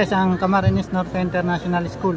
Guys, ang Camarines Norte International School.